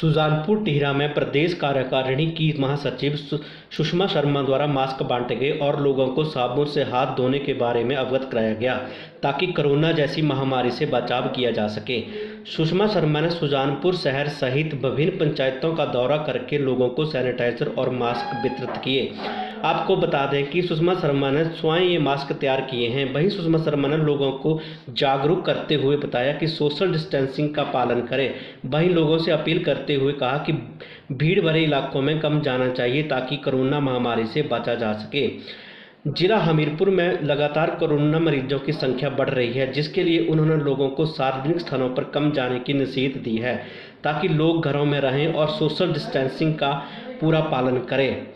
सुजानपुर टिहरा में प्रदेश कार्यकारिणी की महासचिव सुषमा शर्मा द्वारा मास्क बांटे गए और लोगों को साबुन से हाथ धोने के बारे में अवगत कराया गया, ताकि कोरोना जैसी महामारी से बचाव किया जा सके। सुषमा शर्मा ने सुजानपुर शहर सहित विभिन्न पंचायतों का दौरा करके लोगों को सैनिटाइजर और मास्क वितरित किए। आपको बता दें कि सुषमा शर्मा ने स्वयं ये मास्क तैयार किए हैं। वहीं सुषमा शर्मा ने लोगों को जागरूक करते हुए बताया कि सोशल डिस्टेंसिंग का पालन करें। वहीं लोगों से अपील करते हुए कहा कि भीड़ भरे इलाकों में कम जाना चाहिए ताकि कोरोना महामारी से बचा जा सके। जिला हमीरपुर में लगातार कोरोना मरीजों की संख्या बढ़ रही है, जिसके लिए उन्होंने लोगों को सार्वजनिक स्थानों पर कम जाने की नसीहत दी है, ताकि लोग घरों में रहें और सोशल डिस्टेंसिंग का पूरा पालन करें।